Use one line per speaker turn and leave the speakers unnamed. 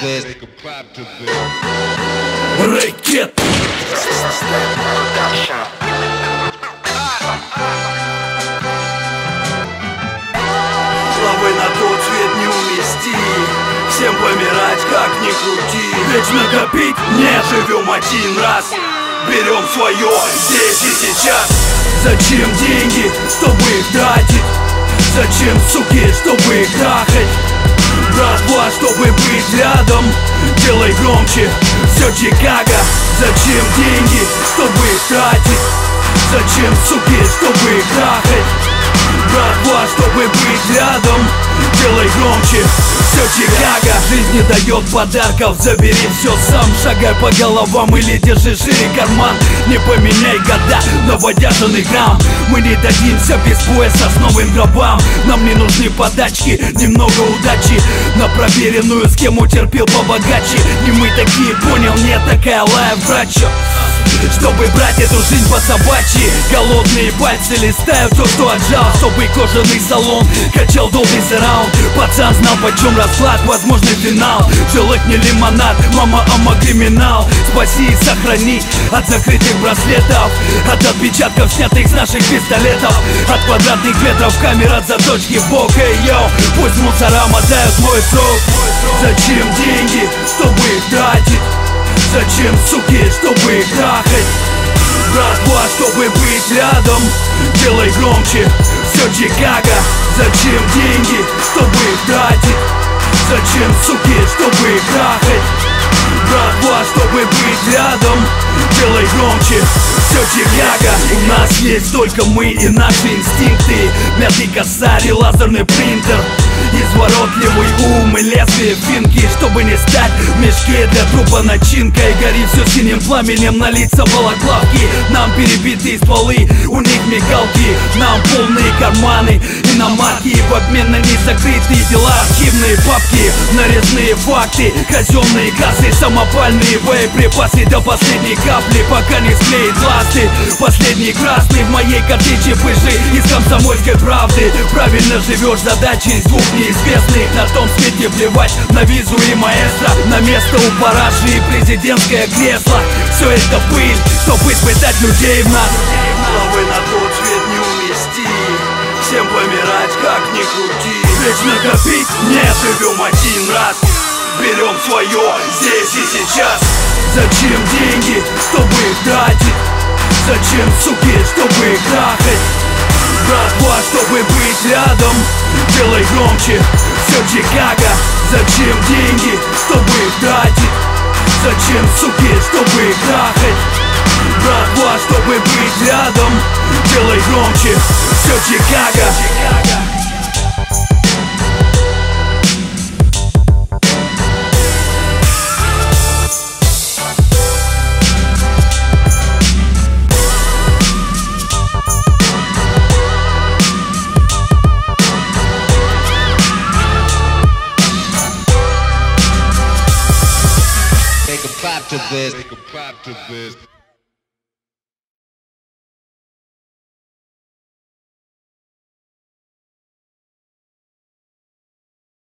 this.
Рэкет Главы на тот свет не умести Всем помирать как ни крути Вечно копить не живем один раз Берем свое здесь и сейчас Зачем деньги, чтобы их тратить? Зачем суки, чтобы их трахать? Братва, чтобы быть рядом Делай громче, все Чикаго Зачем деньги, чтобы тратить? Зачем суки, чтобы их трахать? Братва, чтобы быть рядом Делай громче, все Чикаго Жизнь не дает подарков, забери все сам. Шагай по головам или держи шире карман. Не поменяй года, новодяженный грамм Мы не дадимся без пояса с новым гробам. Нам не нужны подачки, немного удачи. На проверенную схему терпел побогаче. Не мы такие, понял, не такая лайв брачо чтобы брать эту жизнь по собачьи. Голодные пальцы листают то, что отжал Чтобы кожаный салон. Качал долгий раунд Пацан знал, почем расклад, возможный финал. Желать не лимонад, мама, ама криминал. Спаси и сохрани от закрытых браслетов От отпечатков, снятых с наших пистолетов. От квадратных метров камер от заточки в бок. Эй, йоу, пусть мусора мотают мой срок. Зачем деньги? Зачем, суки, чтобы трахать? Братва, чтобы быть рядом Делай громче, все Чикаго Зачем деньги, чтобы тратить? Зачем, суки, чтобы трахать? Братва, чтобы быть рядом. Делай громче, все Чикаго У нас есть только мы и наши инстинкты. Мятый косарь и лазерный принтер. Изворотливый ум и лезвие финки. Чтобы не стать в мешке для трупа начинкой. Горит все синим пламенем на лица балаклавки Нам перебитые стволы, у них мигалки. Нам полные карманы, иномарки В обмен на незакрытые дела Архивные папки, нарезные факты Казенные кассы, самопальные боеприпасы До последней капли, пока не склеит ласты. Последний красный в моей картечи пыжи Из комсомольской правды. Правильно живешь, задачи из двух неизвестных На том свете плевать на визу и маэстро. На место у параши и президентское кресло. Все это пыль, чтобы испытать людей в нас. Главы на тот свет не умести Всем помирать как ни крути Вечно копить не живем один раз Берем свое здесь и сейчас Зачем деньги, чтобы их тратить? Зачем, суки, чтобы их трахать? Братва, чтобы быть рядом Делай громче, все Чикаго Зачем деньги, чтобы их тратить? Зачем, суки, чтобы их трахать? Братва, чтобы быть рядом Делай громче, все Чикаго
Make a clap to this.
Make a clap to this.